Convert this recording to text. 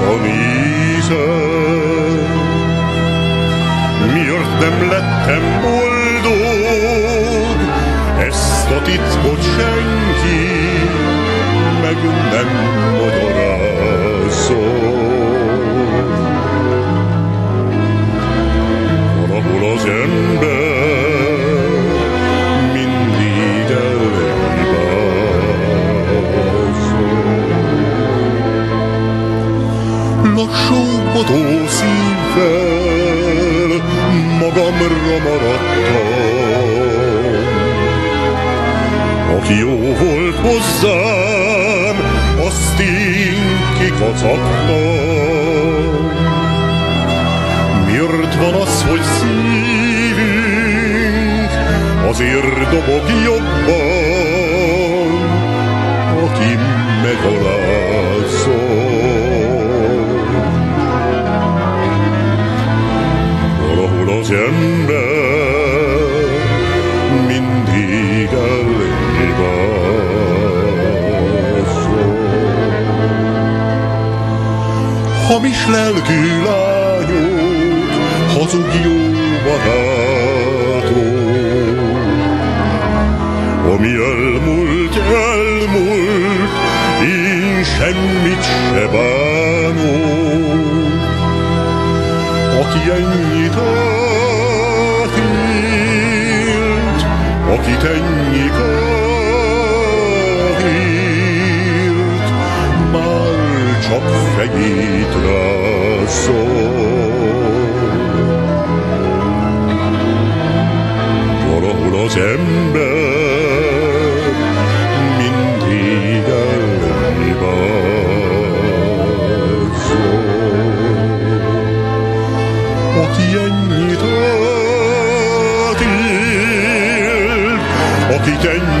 vissza-vissza nézem. Miért nem lettem boldog, ezt a titkot senki Lassúbbodó szívvel magamra maradtam. Aki jó volt hozzám, azt én kikacagtam. Miért van az, hogy szívünk azért dobog jobban, aki megalázol. Ember mindig elhibázol. Hamis lelkű lányok, hazug jó barátok, ami elmúlt, elmúlt, én semmit se bánok. Aki ennyit átélt, akit ennyi kárt, már csak fejét rászol. Valahol az ember akit